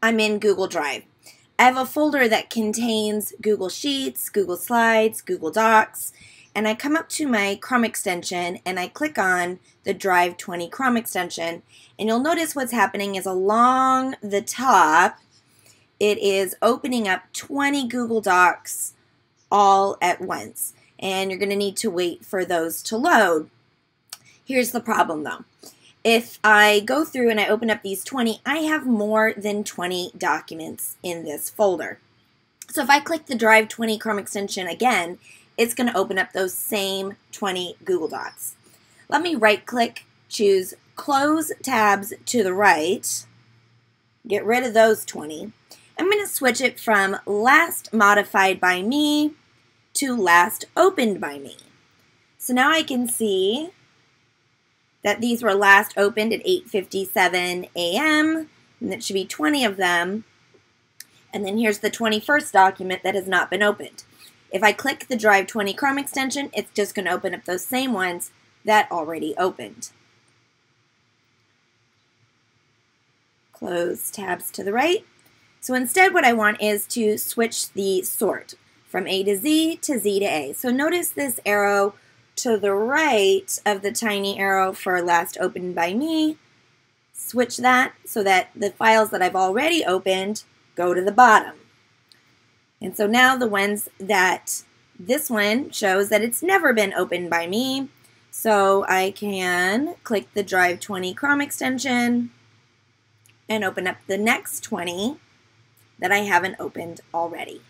I'm in Google Drive. I have a folder that contains Google Sheets, Google Slides, Google Docs, and I come up to my Chrome extension and I click on the Drive 20 Chrome extension, and you'll notice what's happening is along the top, it is opening up 20 Google Docs all at once, and you're going to need to wait for those to load. Here's the problem though if I go through and I open up these 20, I have more than 20 documents in this folder. So if I click the Drive 20 Chrome extension again, it's going to open up those same 20 Google Docs. Let me right click, choose Close Tabs to the right, get rid of those 20. I'm going to switch it from Last Modified by Me to Last Opened by Me. So now I can see that these were last opened at 8.57 a.m. and that should be 20 of them. And then here's the 21st document that has not been opened. If I click the Drive 20 Chrome extension, it's just going to open up those same ones that already opened. Close tabs to the right. So instead what I want is to switch the sort from A to Z to Z to A. So notice this arrow to the right of the tiny arrow for last opened by me, switch that so that the files that I've already opened go to the bottom. And so now the ones that this one shows that it's never been opened by me. So I can click the Drive 20 Chrome extension and open up the next 20 that I haven't opened already.